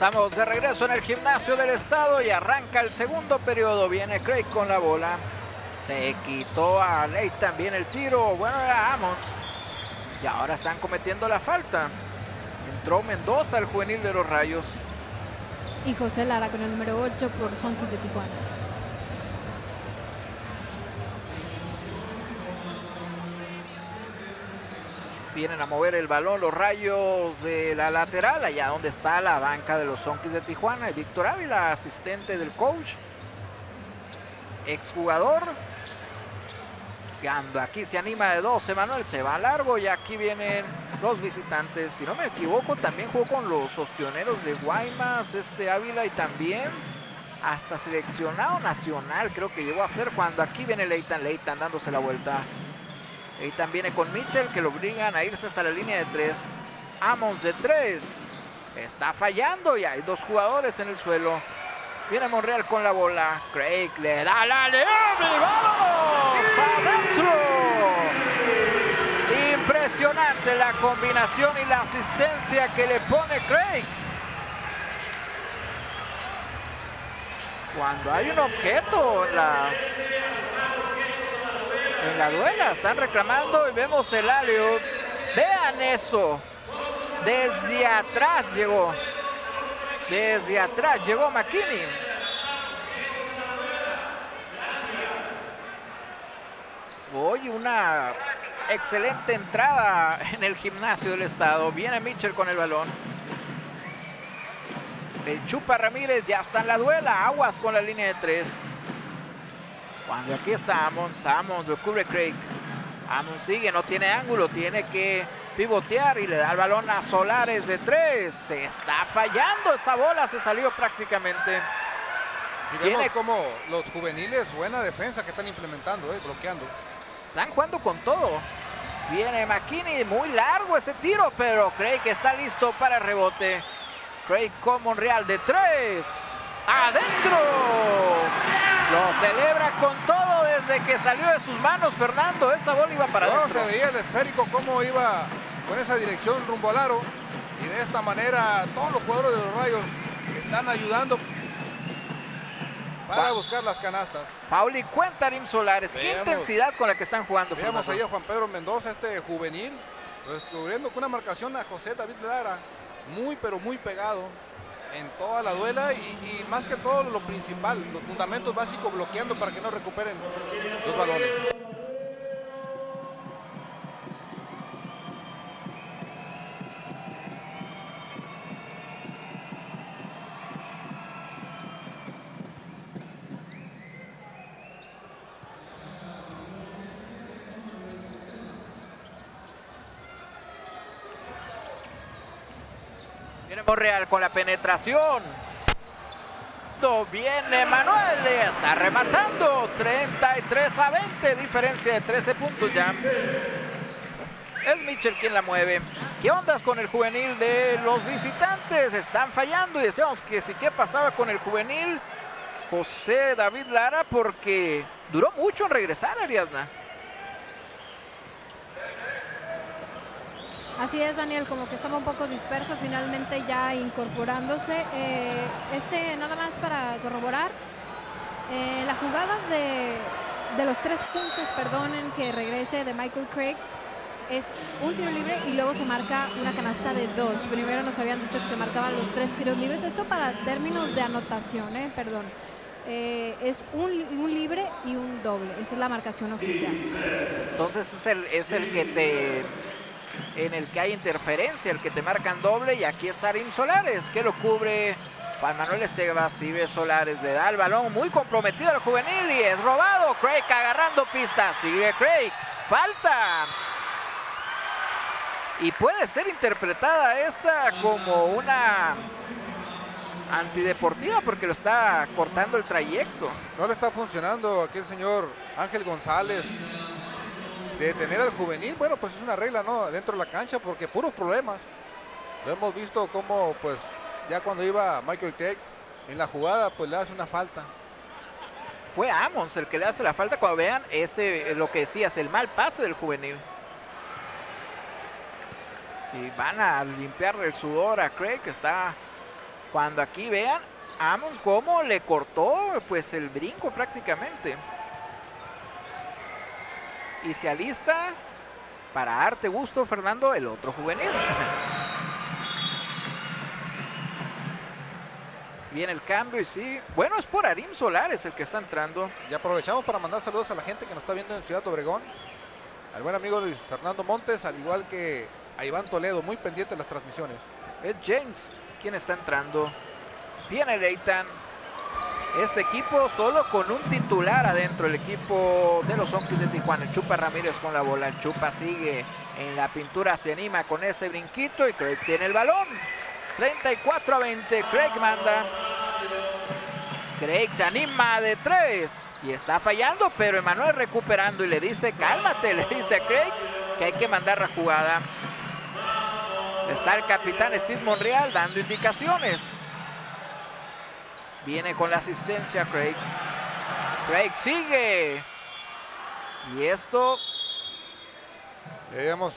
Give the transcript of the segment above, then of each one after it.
Estamos de regreso en el gimnasio del estado y arranca el segundo periodo. Viene Craig con la bola. Se quitó a Ley también el tiro. Bueno, era Amons. Y ahora están cometiendo la falta. Entró Mendoza, el juvenil de los Rayos. Y José Lara con el número 8 por Sonkis de Tijuana. Vienen a mover el balón los rayos de la lateral, allá donde está la banca de los Sonkis de Tijuana. Y Víctor Ávila, asistente del coach. Exjugador. Cuando aquí se anima de 12, Manuel se va largo y aquí vienen los visitantes. Si no me equivoco, también jugó con los ostioneros de Guaymas, este Ávila y también hasta seleccionado nacional creo que llegó a ser cuando aquí viene Leighton, Leighton dándose la vuelta. Leighton viene con Mitchell que lo obligan a irse hasta la línea de 3. Amons de 3. Está fallando y hay dos jugadores en el suelo. Viene Monreal con la bola. Craig le da la león y ¡vamos! ¡Adentro! Impresionante la combinación y la asistencia que le pone Craig. Cuando hay un objeto en la, en la duela, están reclamando y vemos el alio. Vean eso. Desde atrás llegó. Desde atrás llegó McKinney. Hoy una excelente entrada en el gimnasio del estado. Viene Mitchell con el balón. El Chupa Ramírez ya está en la duela. Aguas con la línea de tres. Cuando aquí está Amons. Amons lo cubre Craig. Amons sigue, no tiene ángulo. Tiene que pivotear y le da el balón a Solares de tres. Se está fallando esa bola. Se salió prácticamente. Y vemos como los juveniles, buena defensa que están implementando, eh, bloqueando. Están jugando con todo. Viene McKinney, muy largo ese tiro, pero Craig está listo para el rebote. Craig con Monreal de tres. ¡Adentro! Lo celebra con todo desde que salió de sus manos Fernando. Esa bola iba para No, se veía el esférico cómo iba con esa dirección rumbo al aro. Y de esta manera todos los jugadores de los Rayos están ayudando para buscar las canastas. Pauli Cuentarim Solares. Qué intensidad con la que están jugando. Veamos ahí a Juan Pedro Mendoza, este juvenil, descubriendo con una marcación a José David Lara, muy pero muy pegado en toda la duela y, más que todo lo principal, los fundamentos básicos bloqueando para que no recuperen los balones. Monreal con la penetración. Viene Manuel y está rematando. 33 a 20, diferencia de 13 puntos ya. Es Mitchell quien la mueve. ¿Qué ondas con el juvenil de los visitantes? Están fallando y decíamos que sí que pasaba con el juvenil José David Lara porque duró mucho en regresar Ariadna. Así es, Daniel, como que estaba un poco disperso, finalmente ya incorporándose. Eh, este, nada más para corroborar, eh, la jugada de, los tres puntos, perdonen, que regrese de Michael Craig, es un tiro libre y luego se marca una canasta de dos. Primero nos habían dicho que se marcaban los tres tiros libres. Esto para términos de anotación, eh, perdón. Es un, un libre y un doble. Esa es la marcación oficial. Entonces es el, es el que te. En el que hay interferencia, el que te marcan doble. Y aquí está Rim Solares, que lo cubre Juan Manuel Estevas. Y ve Solares, le da el balón muy comprometido al juvenil y es robado. Craig agarrando pistas. Sigue Craig. Falta. Y puede ser interpretada esta como una antideportiva porque lo está cortando el trayecto. No le está funcionando aquí el señor Ángel González de detener al juvenil. Bueno, pues es una regla, ¿no? Dentro de la cancha porque puros problemas. Lo hemos visto como, pues, ya cuando iba Michael Craig en la jugada, pues le hace una falta. Fue Amons el que le hace la falta cuando vean ese, lo que decías, el mal pase del juvenil. Y van a limpiar el sudor a Craig, que está Cuando aquí vean, Amons cómo le cortó pues el brinco prácticamente. Y se alista para darte gusto, Fernando, el otro juvenil. Viene el cambio y sí. Bueno, es por Arim Solares el que está entrando. Y aprovechamos para mandar saludos a la gente que nos está viendo en Ciudad Obregón. Al buen amigo Luis Fernando Montes, al igual que a Iván Toledo, muy pendiente de las transmisiones. Es James quien está entrando. Viene Leighton. Este equipo solo con un titular adentro, el equipo de los Onkis de Tijuana. Chupa Ramírez con la bola. Chupa sigue en la pintura, se anima con ese brinquito y Craig tiene el balón. 34 a 20, Craig manda. Craig se anima de tres y está fallando, pero Emanuel recuperando y le dice, cálmate, le dice a Craig que hay que mandar la jugada. Está el capitán Steve Monreal dando indicaciones. Viene con la asistencia Craig. Craig sigue. Y esto... Veamos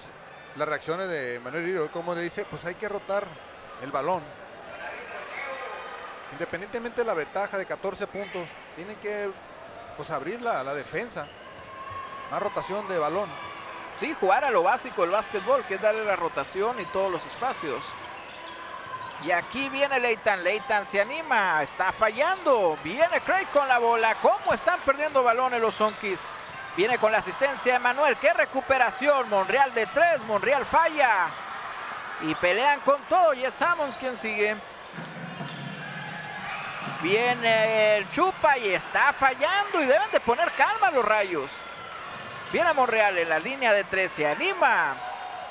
las reacciones de Manuel Hiro, como le dice, pues hay que rotar el balón. Independientemente de la ventaja de 14 puntos, tienen que pues, abrir la, la defensa. Más rotación de balón. Sí, jugar a lo básico el básquetbol, que es darle la rotación y todos los espacios. Y aquí viene Leighton. Leighton se anima. Está fallando. Viene Craig con la bola. ¿Cómo están perdiendo balones los Zonkis? Viene con la asistencia de Manuel. ¡Qué recuperación! Monreal de tres. Monreal falla. Y pelean con todo. Y es Sammons quien sigue. Viene el Chupa y está fallando. Y deben de poner calma los rayos. Viene Monreal en la línea de tres. Se anima.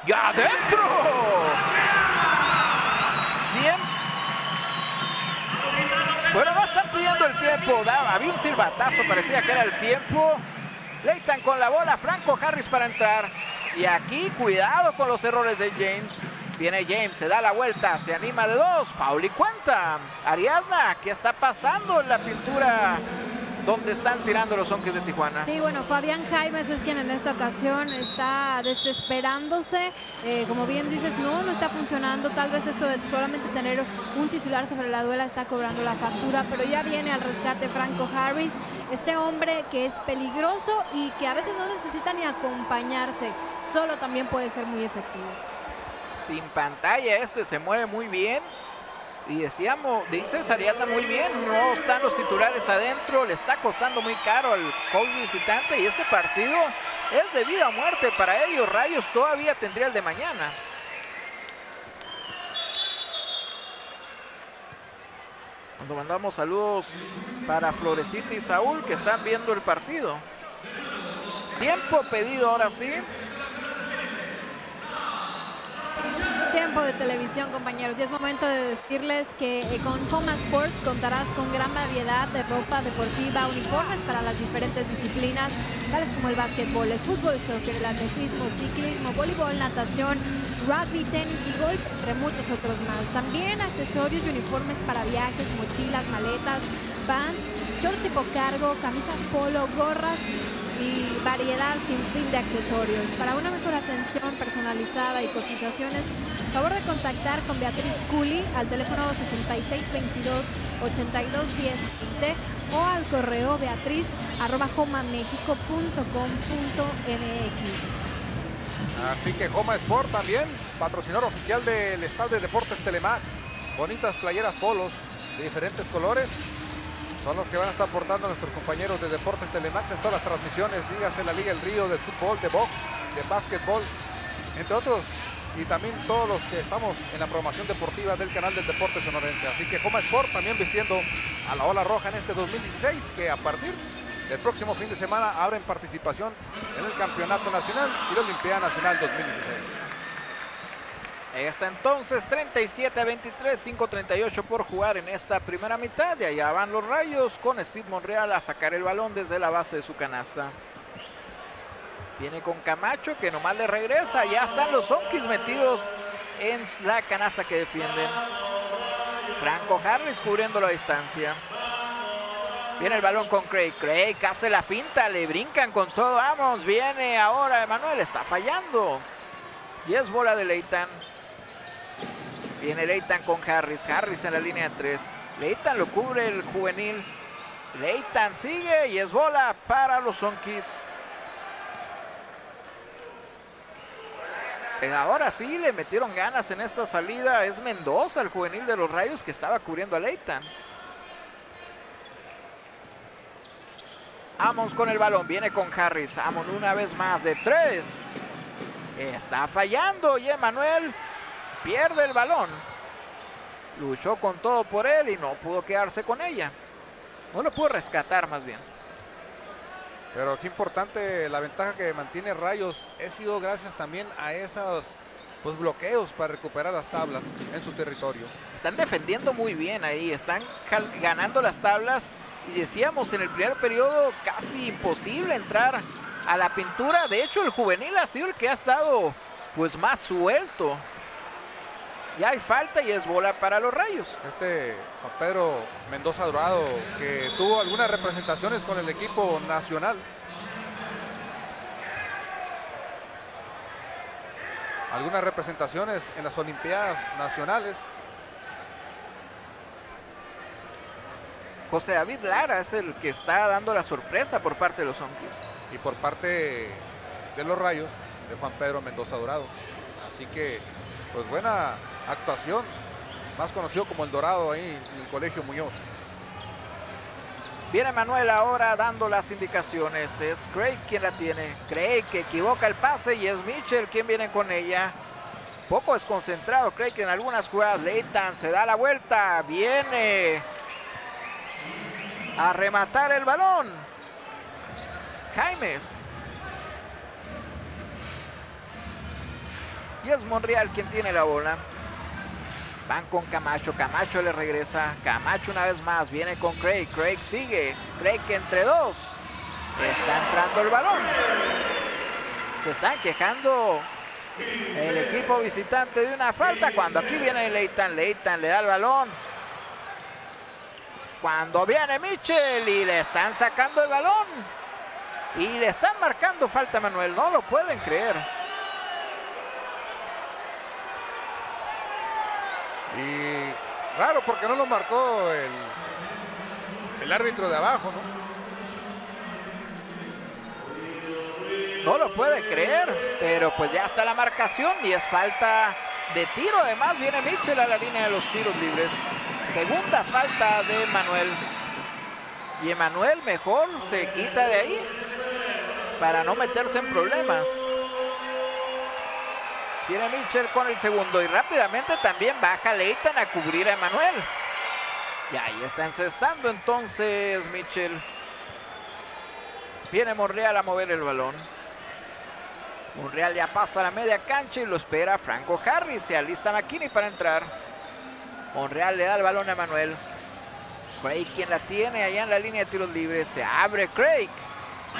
¡Y adentro! El tiempo. había un silbatazo, parecía que era el tiempo. Leighton con la bola, Franco Harris para entrar. Y aquí, cuidado con los errores de James. Viene James, se da la vuelta, se anima de dos, y cuenta. Ariadna, ¿qué está pasando en la pintura donde están tirando los Onkis de Tijuana. Sí, bueno, Fabián Jaimes es quien en esta ocasión está desesperándose. Eh, como bien dices, no, no está funcionando. Tal vez eso de solamente tener un titular sobre la duela está cobrando la factura, pero ya viene al rescate Franco Harris, este hombre que es peligroso y que a veces no necesita ni acompañarse, solo también puede ser muy efectivo. Sin pantalla, este se mueve muy bien. Y decíamos, dice Sariata muy bien, no están los titulares adentro, le está costando muy caro al coach visitante y este partido es de vida o muerte para ellos. Rayos todavía tendría el de mañana. Cuando mandamos saludos para Florecita y Saúl que están viendo el partido. Tiempo pedido ahora sí. Tiempo de televisión, compañeros. Y es momento de decirles que eh, con Homa Sports contarás con gran variedad de ropa deportiva, uniformes para las diferentes disciplinas, tales como el básquetbol, el fútbol, soccer, el atletismo, ciclismo, voleibol, natación, rugby, tenis y golf, entre muchos otros más. También accesorios y uniformes para viajes, mochilas, maletas, vans, shorts tipo cargo, camisas polo, gorras y variedad sin fin de accesorios. Para una mejor atención personalizada y cotizaciones, favor de contactar con Beatriz Culi al teléfono 6622 8210 o al correo beatriz arroba Así que Homa Sport también, patrocinador oficial del Estadio de Deportes Telemax. Bonitas playeras polos de diferentes colores son los que van a estar aportando nuestros compañeros de Deportes Telemax en todas las transmisiones, dígase la Liga El Río de fútbol, de box, de básquetbol, entre otros, y también todos los que estamos en la programación deportiva del canal del Deporte Sonorense. Así que Joma Sport también vistiendo a la ola roja en este 2016, que a partir del próximo fin de semana abren participación en el Campeonato Nacional y la Olimpiada Nacional 2016. Está entonces 37 a 23, 5.38 por jugar en esta primera mitad. Y allá van los rayos con Steve Monreal a sacar el balón desde la base de su canasta. Viene con Camacho que nomás le regresa. Ya están los Zonkis metidos en la canasta que defienden. Franco Harris cubriendo la distancia. Viene el balón con Craig. Craig hace la finta, le brincan con todo. Vamos, viene ahora Emanuel, está fallando. Y es bola de Leighton. Viene Leighton con Harris. Harris en la línea de tres. Leighton lo cubre el juvenil. Leighton sigue y es bola para los Sonkis. Eh, ahora sí le metieron ganas en esta salida. Es Mendoza, el juvenil de los Rayos, que estaba cubriendo a Leighton. Amons con el balón, viene con Harris. Amon una vez más de tres. Está fallando y Emanuel pierde el balón. Luchó con todo por él y no pudo quedarse con ella. No lo pudo rescatar más bien. Pero qué importante la ventaja que mantiene Rayos. Ha sido gracias también a esos pues, bloqueos para recuperar las tablas en su territorio. Están defendiendo muy bien ahí. Están ganando las tablas. Y decíamos en el primer periodo casi imposible entrar a la pintura. De hecho, el juvenil ha sido el que ha estado pues más suelto. Ya hay falta y es bola para los rayos. Este Juan Pedro Mendoza Dorado, que tuvo algunas representaciones con el equipo nacional. Algunas representaciones en las Olimpiadas Nacionales. José David Lara es el que está dando la sorpresa por parte de los Onkis. Y por parte de los Rayos, de Juan Pedro Mendoza Dorado. Así que, pues buena actuación, más conocido como el Dorado ahí en el Colegio Muñoz. Viene Manuel ahora dando las indicaciones. Es Craig quien la tiene. Craig que equivoca el pase y es Mitchell quien viene con ella. Poco desconcentrado Craig en algunas jugadas. Leighton se da la vuelta. Viene a rematar el balón. Jaimes. Y es Monreal quien tiene la bola. Van con Camacho, Camacho le regresa, Camacho una vez más, viene con Craig, Craig sigue, Craig entre dos, está entrando el balón. Se están quejando el equipo visitante de una falta cuando aquí viene Leighton, Leighton le da el balón. Cuando viene Mitchell y le están sacando el balón y le están marcando falta a Manuel, no lo pueden creer. Y raro porque no lo marcó el, el árbitro de abajo, ¿no? No lo puede creer, pero pues ya está la marcación y es falta de tiro. Además viene Mitchell a la línea de los tiros libres. Segunda falta de Manuel. Y Emanuel mejor se quita de ahí para no meterse en problemas. Tiene Mitchell con el segundo y rápidamente también baja Leighton a cubrir a Emanuel. Y ahí está encestando entonces Mitchell. Viene Monreal a mover el balón. Monreal ya pasa a la media cancha y lo espera Franco Harris. Se alista McKinney para entrar. Monreal le da el balón a Emanuel. Craig quien la tiene allá en la línea de tiros libres. Se abre Craig.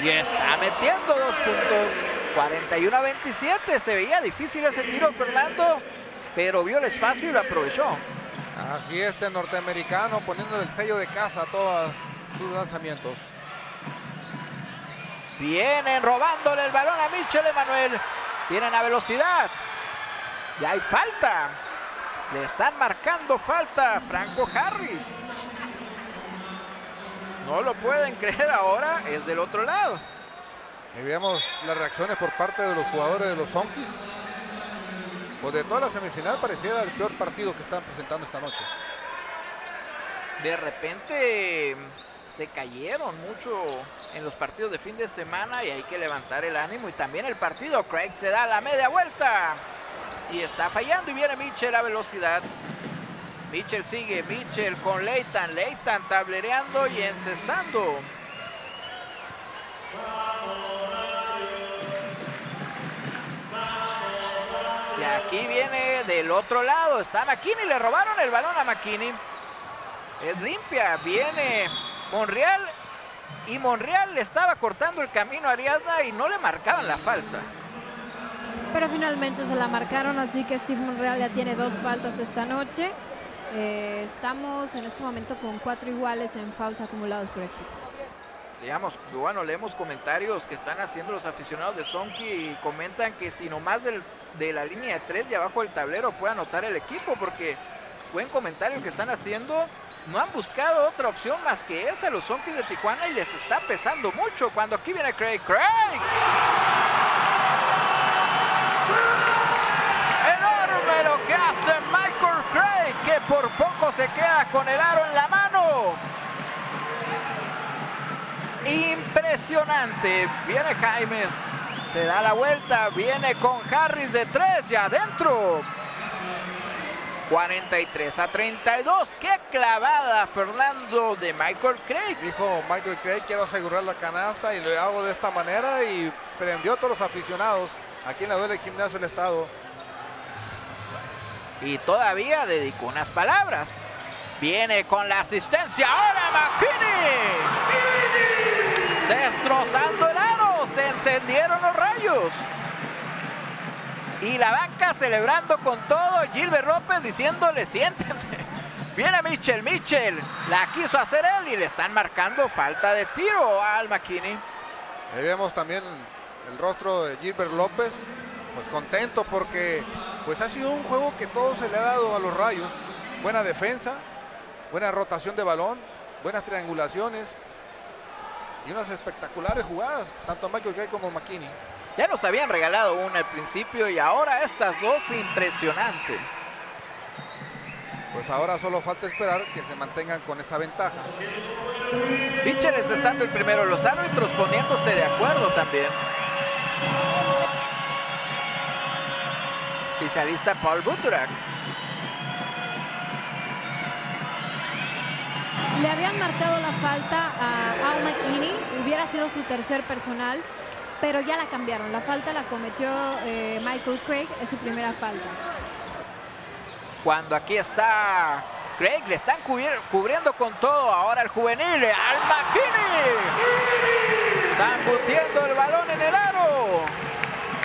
Y está metiendo dos puntos. 41 a 27. Se veía difícil ese tiro Fernando, pero vio el espacio y lo aprovechó. Así este norteamericano poniendo el sello de casa a todos sus lanzamientos. Vienen robándole el balón a Michel Emanuel. Tienen a velocidad. Ya hay falta. Le están marcando falta a Franco Harris. No lo pueden creer ahora. Es del otro lado. Y veamos las reacciones por parte de los jugadores de los Zonkis. Pues de toda la semifinal pareciera el peor partido que están presentando esta noche. De repente se cayeron mucho en los partidos de fin de semana y hay que levantar el ánimo. Y también el partido, Craig se da la media vuelta y está fallando y viene Mitchell a velocidad. Mitchell sigue, Mitchell con Leighton, Leighton tablereando y encestando. Y aquí viene del otro lado. Está McKinney. Le robaron el balón a McKinney. Es limpia. Viene Monreal. Y Monreal le estaba cortando el camino a Ariadna y no le marcaban la falta. Pero finalmente se la marcaron, así que Steve Monreal ya tiene dos faltas esta noche. Eh, estamos en este momento con cuatro iguales en fouls acumulados por aquí digamos, bueno, leemos comentarios que están haciendo los aficionados de Sonky y comentan que si nomás del de la línea de tres y abajo del tablero puede anotar el equipo, porque buen comentario que están haciendo. No han buscado otra opción más que esa, los Zonkis de Tijuana, y les está pesando mucho. Cuando aquí viene Craig, Craig. Enorme lo que hace Michael Craig, que por poco se queda con el aro en la mano. Impresionante. Viene Jaimes. Se da la vuelta. Viene con Harris de tres y adentro. 43 a 32. ¡Qué clavada, Fernando, de Michael Craig! Dijo Michael Craig, quiero asegurar la canasta y lo hago de esta manera y prendió a todos los aficionados aquí en la duela gimnasio del estado. Y todavía dedicó unas palabras. Viene con la asistencia. Ahora McKinney. Destrozando el. Se encendieron los rayos. Y la banca celebrando con todo. Gilbert López diciéndole siéntense. Viene Mitchell. Mitchell la quiso hacer él y le están marcando falta de tiro al McKinney. Ahí vemos también el rostro de Gilbert López. Pues contento porque pues ha sido un juego que todo se le ha dado a los rayos. Buena defensa, buena rotación de balón, buenas triangulaciones y unas espectaculares jugadas, tanto Michael Gay como McKinney. Ya nos habían regalado una al principio y ahora estas dos impresionante. Pues ahora solo falta esperar que se mantengan con esa ventaja. Pitchers estando el primero, los árbitros poniéndose de acuerdo también. Especialista Paul Buturak. Le habían marcado la falta a Al McKinney, hubiera sido su tercer personal, pero ya la cambiaron. La falta la cometió eh, Michael Craig, es su primera falta. Cuando aquí está Craig, le están cubri- cubriendo con todo. Ahora el juvenil, Al McKinney. Zambutiendo el balón en el aro.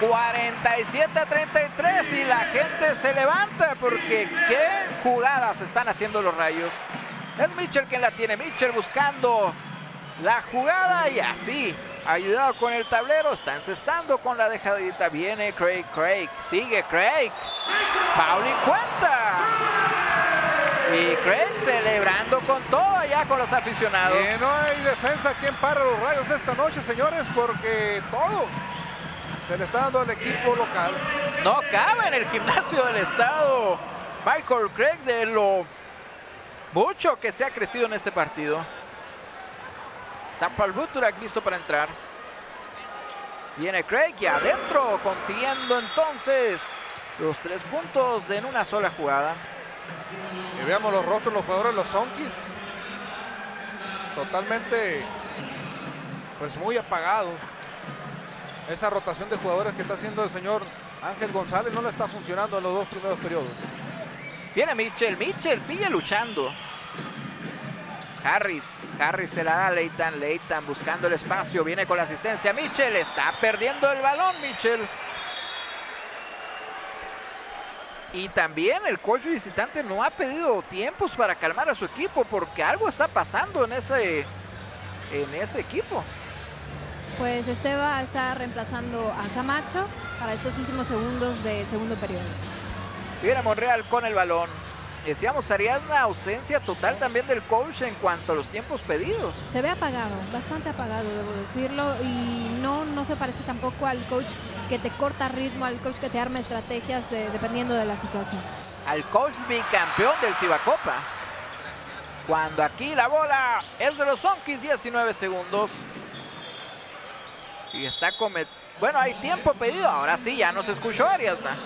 47 a 33 y la gente se levanta porque qué jugadas están haciendo los rayos. Es Mitchell quien la tiene. Mitchell buscando la jugada y así, ayudado con el tablero, está encestando con la dejadita. Viene Craig, Craig, sigue Craig. Pauli cuenta. Y Craig celebrando con todo allá con los aficionados. Que no hay defensa quien para los rayos esta noche, señores, porque todo se le está dando al equipo local. No cabe en el gimnasio del estado. Michael Craig de lo mucho que se ha crecido en este partido. Paul Buturak listo para entrar. Viene Craig y adentro consiguiendo entonces los tres puntos en una sola jugada. Veamos los rostros los jugadores los Zonkis. Totalmente, pues muy apagados. Esa rotación de jugadores que está haciendo el señor Ángel González no le está funcionando en los dos primeros periodos. Viene Mitchell, Mitchell sigue luchando. Harris, Harris se la da a Leighton, Leighton buscando el espacio, viene con la asistencia. Mitchell está perdiendo el balón, Mitchell. Y también el coach visitante no ha pedido tiempos para calmar a su equipo porque algo está pasando en ese, en ese equipo. Pues Esteba está reemplazando a Camacho para estos últimos segundos de segundo periodo. Viene Monreal con el balón. Decíamos, haría una ausencia total también del coach en cuanto a los tiempos pedidos. Se ve apagado, bastante apagado, debo decirlo, y no, no se parece tampoco al coach que te corta ritmo, al coach que te arma estrategias de- dependiendo de la situación. al coach bicampeón del Cibacopa. Cuando aquí la bola es de los Zonkis, 19 segundos. Y está comet... Bueno, hay tiempo pedido. Ahora sí, ya nos escuchó Ariadna.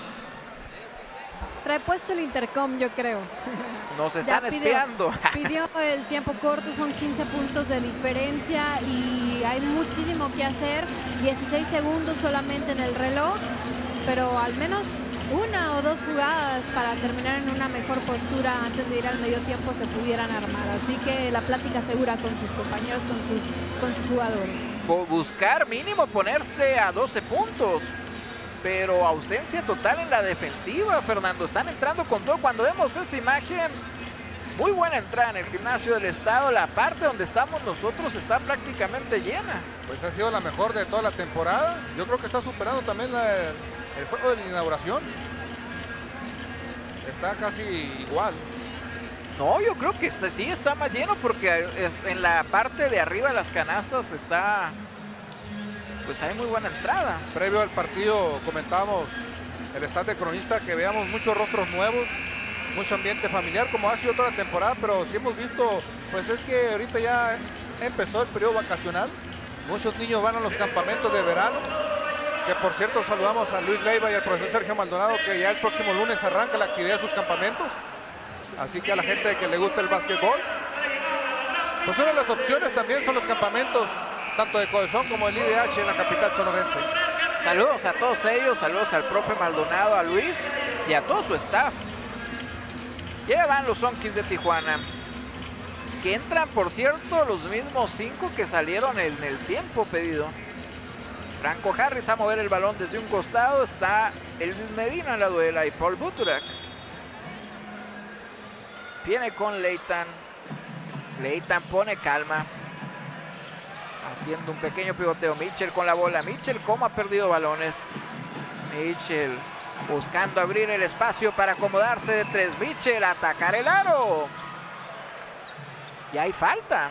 Trae puesto el intercom, yo creo. Nos están pidió- espiando. Pidió el tiempo corto, son 15 puntos de diferencia y hay muchísimo que hacer. 16 segundos solamente en el reloj, pero al menos una o dos jugadas para terminar en una mejor postura antes de ir al medio tiempo se pudieran armar. Así que la plática segura con sus compañeros, con sus, con sus jugadores. Bu- Buscar mínimo ponerse a 12 puntos. Pero ausencia total en la defensiva, Fernando. Están entrando con todo. Cuando vemos esa imagen, muy buena entrada en el gimnasio del estado. La parte donde estamos nosotros está prácticamente llena. Pues ha sido la mejor de toda la temporada. Yo creo que está superando también la, el juego de la inauguración está casi igual. No, yo creo que este, sí está más lleno porque en la parte de arriba de las canastas está, pues hay muy buena entrada. Previo al partido comentamos el stand de cronista que veamos muchos rostros nuevos, mucho ambiente familiar como ha sido toda la temporada, pero si hemos visto, pues es que ahorita ya empezó el periodo vacacional, muchos niños van a los campamentos de verano, que por cierto saludamos a Luis Leiva y al profesor Sergio Maldonado que ya el próximo lunes arranca la actividad de sus campamentos. Así que a la gente que le gusta el básquetbol, pues una de las opciones también son los campamentos, tanto de Codezón como el IDH en la capital sonorense. Saludos a todos ellos, saludos al profe Maldonado, a Luis y a todo su staff. Llevan los Sonkis de Tijuana, que entran, por cierto, los mismos cinco que salieron en el tiempo pedido. Franco Harris a mover el balón desde un costado, está Elvis Medina en la duela y Paul Buturak. Viene con Leighton. Leighton pone calma. Haciendo un pequeño pivoteo. Mitchell con la bola. Mitchell como ha perdido balones. Mitchell buscando abrir el espacio para acomodarse de tres. Mitchell atacar el aro. Y hay falta.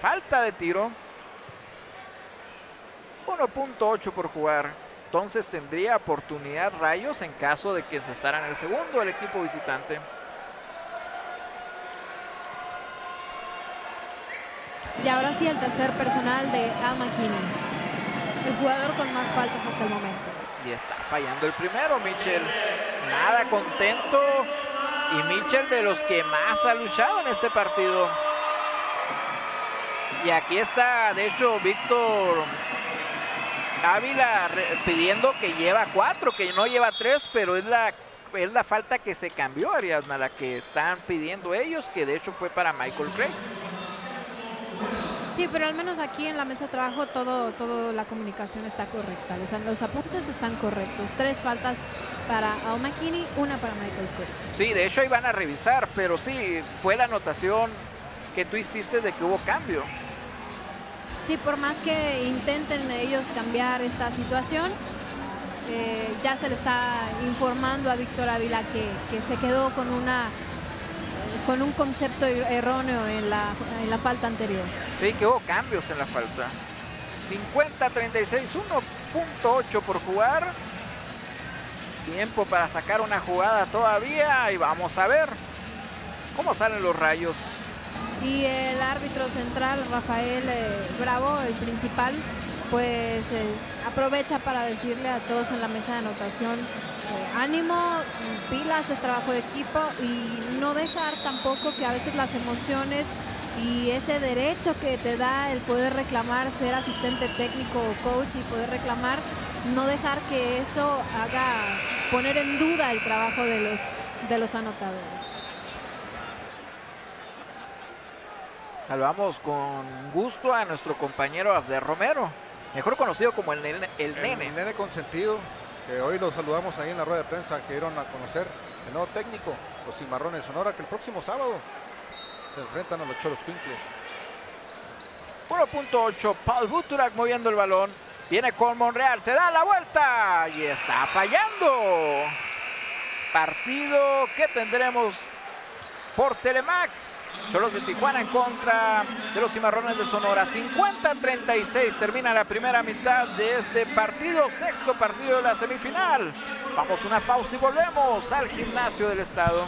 Falta de tiro. 1.8 por jugar. Entonces tendría oportunidad Rayos en caso de que se en el segundo el equipo visitante. Y ahora sí el tercer personal de Al. El jugador con más faltas hasta el momento. Y está fallando el primero, Mitchell. Nada contento. Y Mitchell de los que más ha luchado en este partido. Y aquí está, de hecho, Víctor Ávila pidiendo que lleva cuatro, que no lleva tres, pero es la, es la falta que se cambió, Ariadna, la que están pidiendo ellos, que de hecho fue para Michael Craig. Sí, pero al menos aquí en la mesa de trabajo todo, todo la comunicación está correcta. O sea, los apuntes están correctos. Tres faltas para Al McKinney, una para Michael Craig. Sí, de hecho ahí van a revisar, pero sí, fue la anotación que tú hiciste de que hubo cambio. Sí, por más que intenten ellos cambiar esta situación, eh, ya se le está informando a Víctor Ávila que, que se quedó con una con un concepto er-, erróneo en la, en la falta anterior. Sí, que hubo cambios en la falta. 50-36, 1.8 por jugar. Tiempo para sacar una jugada todavía y vamos a ver cómo salen los rayos. Y el árbitro central, Rafael eh, Bravo, el principal, pues eh, aprovecha para decirle a todos en la mesa de anotación ánimo, pilas, es trabajo de equipo y no dejar tampoco que a veces las emociones y ese derecho que te da el poder reclamar, ser asistente técnico o coach y poder reclamar, no dejar que eso haga poner en duda el trabajo de los, de los anotadores. Saludamos con gusto a nuestro compañero Abder Romero, mejor conocido como el nene. El, nene. el nene consentido hoy los saludamos ahí en la rueda de prensa que dieron a conocer el nuevo técnico, los Cimarrones Sonora, que el próximo sábado se enfrentan a los Choros Pinkles. 1.8, Paul Buturak moviendo el balón. Viene con Monreal, se da la vuelta y está fallando. Partido que tendremos por Telemax. Cholos de Tijuana en contra de los Cimarrones de Sonora. 50-36 termina la primera mitad de este partido, sexto partido de la semifinal. Vamos a una pausa y volvemos al gimnasio del estado.